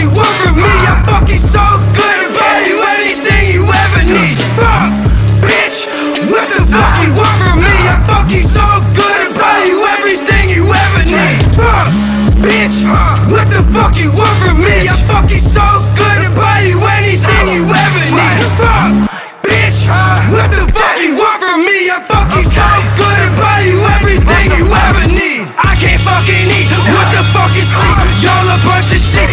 you want from me, I'm fucking so good and buy you anything you ever need. Fuck, bitch, what the fuck you want from me? I'm fucking so good and buy you everything you ever need. Fuck, bitch, what the fuck you want from me? I'm fucking so good and buy you anything you ever need. Fuck, bitch, what the fuck you want from me? I'm fucking so good and buy you everything you ever need. I can't fucking eat. What the fuck is sleep? Y'all a bunch of shit.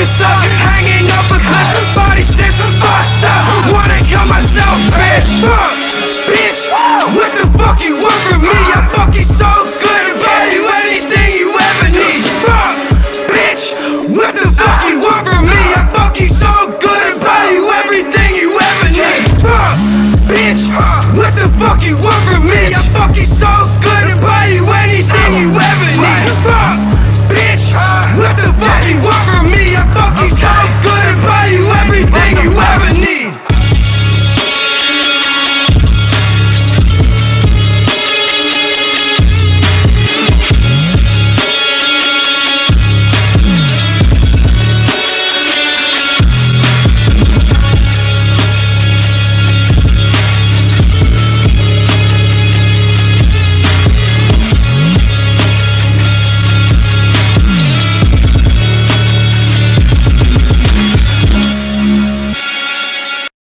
fucking stuck Hanging off a cliff, body stiff, fucked up. Wanna kill myself, bitch, fuck Bitch, what the fuck you want from me?